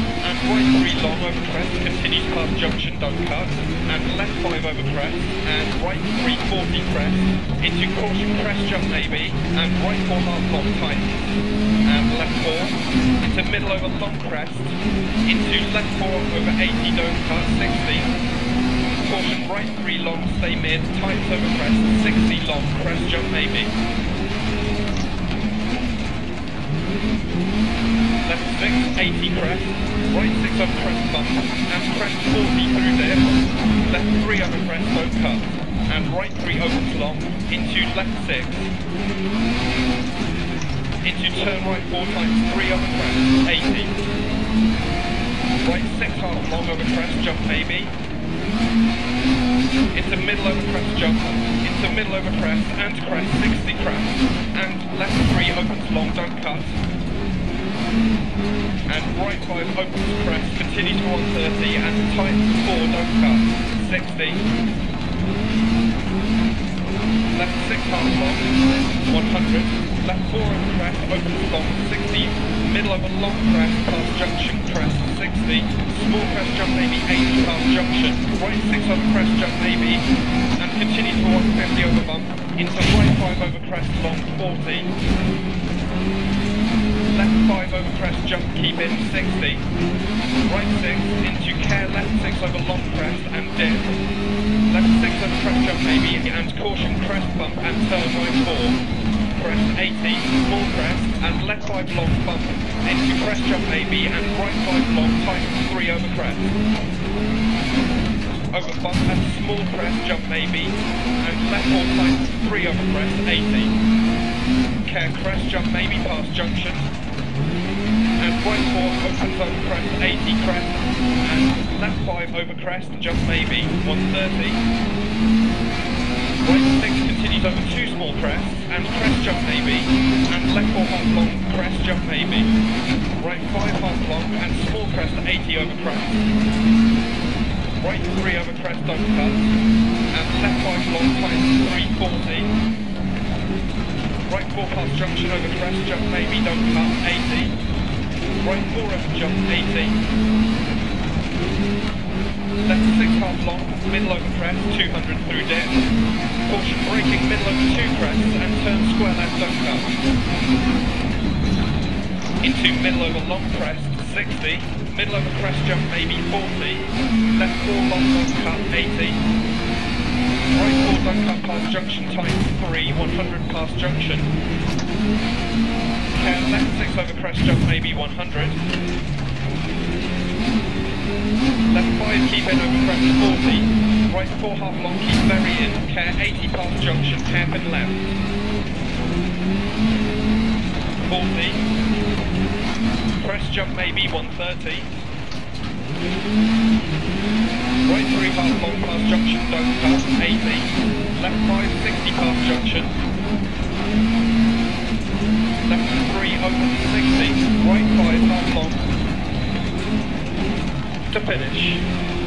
and right 3 long over crest, continue past junction, don't cut, and left 5 over crest, and right 340 crest, into caution crest jump maybe, and right 4 half long tight, and left 4, into middle over long crest, into left 4 over 80, don't cut, 60, caution right 3 long, stay mid, tight over crest, 60 long, crest jump maybe. Left 6, 80 crest, right 6 over crest bump, and crest 40 through dip, left 3 over crest, don't cut, and right 3 opens long, into left 6, into turn right 4 times, 3 over crest, 80, right 6 half long over crest, jump maybe, into middle over crest jump, into middle over crest and crest, 60 crest, and left 3 opens long, don't cut, and right 5 opens crest, continue to 130, and tight 4, don't cut, 60, left 6 half long, 100, left 4 over crest, opens long, 60, middle over long crest, past junction crest, 60, small crest jump maybe 80 past junction, right 6 over crest jump maybe, and continue to 150 over bump, into right 5 over crest long 40, left 5 over crest jump keep in 60, right 6 into care left 6 over long crest and dip, left 6 over crest jump maybe, and caution crest bump and turn right 4, crest 80, small crest, and left 5 long bump into crest jump AB and right 5 long tight 3 over crest. Over bump and small crest jump AB and left 4 tight 3 over crest 80. Care crest jump maybe past junction and right 4 opens over crest 80 crest and left 5 over crest jump maybe 130 Right 6 continues over two small crests, and crest jump maybe, and left 4 half long, crest jump maybe. Right 5 half long, and small crest 80 over crest. Right 3 over crest don't cut, and left 5 long times 340. 4 past junction over crest jump maybe don't cut, 80. Right 4 over jump 80. Left 6 half long, middle over crest, 200 through dip. Caution braking, middle over 2 crests and turn square left don't cut. Into middle over long crest, 60. Middle over crest jump maybe 40. Left 4 long don't cut, 80. 4 past junction tight 3, 100 past junction. Care left 6 over crest jump maybe 100. Left 5, keep in over crest 40. Right 4 half long, keep very in. Care 80 past junction, hairpin left. 40. Crest jump maybe 130. Right 3 half long past junction, don't cut, 80. Left 5, 60 past junction. Left 3, open 60. Right 5 half long to finish.